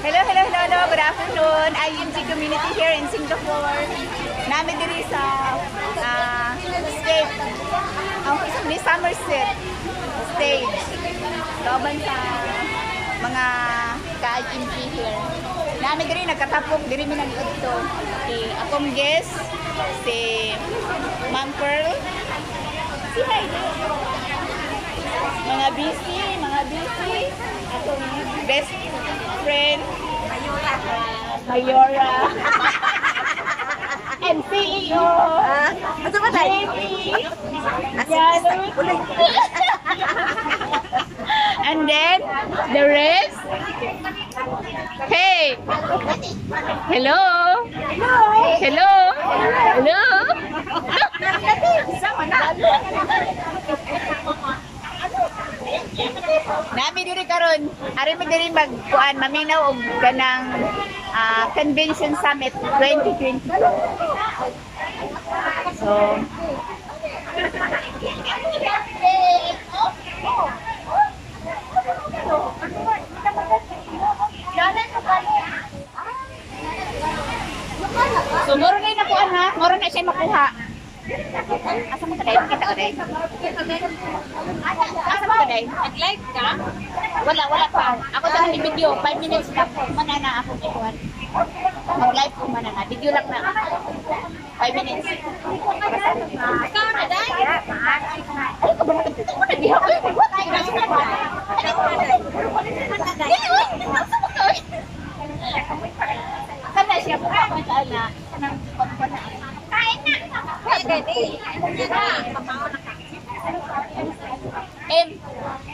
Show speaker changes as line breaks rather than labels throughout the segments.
Hello, hello, hello, hello. Good afternoon. IMG community here in Singapore. Namin diri sa uh, state. Ang isang ni Somerset stage. Laban sa mga ka-IMG here. Namin diri nagkatapok diri mi nag dito. Si akong guest si Ma'am Pearl. Si hi. Mga busy, mga busy. Akong best friend. Mayora. And CEO.
Ano ba tayo?
JP. Janus. And then, the rest. Hey. Hello. Hello. Hello. Nami diri karon, ari mi diri magkuan maminaw og ganang ah, convention summit 2022. So, so moro na yung nakuha ha, moro na siya makuha. Asa mo taday? Kita ka day? Asa mo taday?
Nag-live ka?
Wala, wala pa. Ako sa ni video, 5 minutes lang. Manana ako ikuan. Mag-live ko manana. Video lang na. 5 minutes.
Ikaw na, Day?
Ay, ka ba na ito? Ano di ako? What? Ay, nasa na ba? Ano ko na tayo? Dili, oy! Nasa mo oy! Kana siya po ako sa ala. Kanang. Kain na!
Day. Ano na? Papaw na ka.
Em,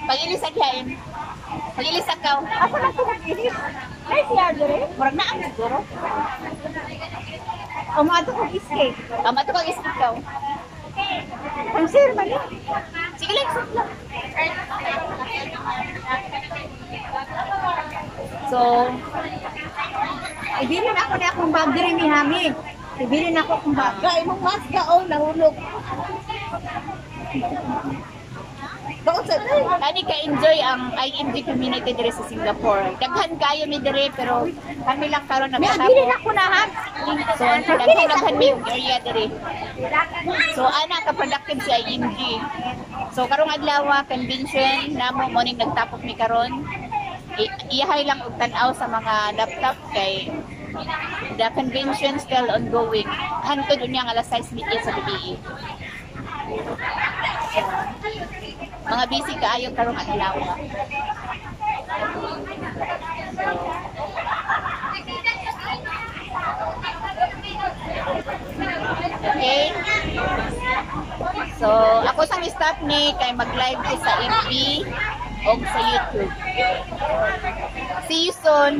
pag-ilisan ka, Em. Pag-ilisan ka. Ako na ito nag-ilis. Ay, siya, dire. Murag na ang siguro. Umato ko iskay. Umato ko iskay ka. Ang sir, mali. Sige lang, lang. So,
Ibili na ako na akong bag diri ni Hami. Ibili na ako akong bag. Kaya mong mas gaon, nahulog.
Kani ka-enjoy ang IMG community dire sa Singapore. Daghan kayo mi dire pero kami lang karon
May bili na ako na ha.
So, daghan daghan mi area dire. So, ana ka productive si IMG. So, karong adlaw convention namo mo ning nagtapok mi karon. Iyahay lang og tan-aw sa mga laptop kay the convention still ongoing. Hantod unya nga alas 6 meeting sa BBE. Mga busy kaayo karong adlaw. Okay? So, ako sa staff ni kay mag-live ko sa FB o sa YouTube. See you soon.